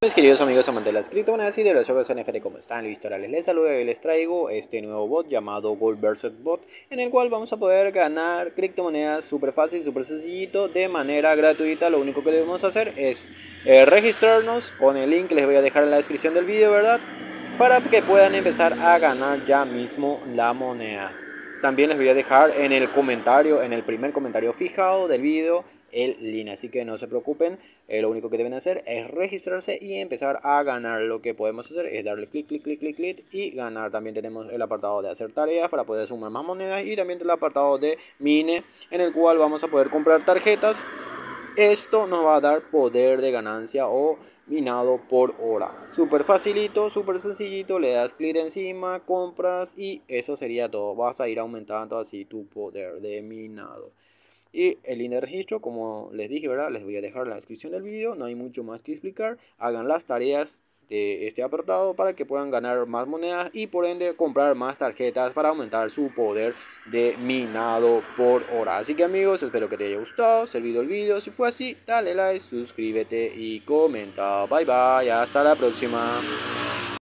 Mis queridos amigos amantes de las criptomonedas y de los juegos NFT, ¿cómo están? Luis Torales les saludo y les traigo este nuevo bot llamado Gold vs Bot en el cual vamos a poder ganar criptomonedas súper fácil, súper sencillito, de manera gratuita. Lo único que debemos hacer es eh, registrarnos con el link que les voy a dejar en la descripción del vídeo, ¿verdad? Para que puedan empezar a ganar ya mismo la moneda. También les voy a dejar en el comentario, en el primer comentario fijado del vídeo el link. Así que no se preocupen, eh, lo único que deben hacer es registrarse y empezar a ganar. Lo que podemos hacer es darle clic, clic, clic, clic, clic y ganar. También tenemos el apartado de hacer tareas para poder sumar más monedas y también el apartado de mine en el cual vamos a poder comprar tarjetas. Esto nos va a dar poder de ganancia o minado por hora. Súper facilito, súper sencillito. Le das clic encima, compras y eso sería todo. Vas a ir aumentando así tu poder de minado. Y el link de registro, como les dije, ¿verdad? Les voy a dejar en la descripción del vídeo. No hay mucho más que explicar. Hagan las tareas de este apartado para que puedan ganar más monedas y por ende comprar más tarjetas para aumentar su poder de minado por hora. Así que amigos, espero que te haya gustado, servido el vídeo. Si fue así, dale like, suscríbete y comenta. Bye bye, hasta la próxima.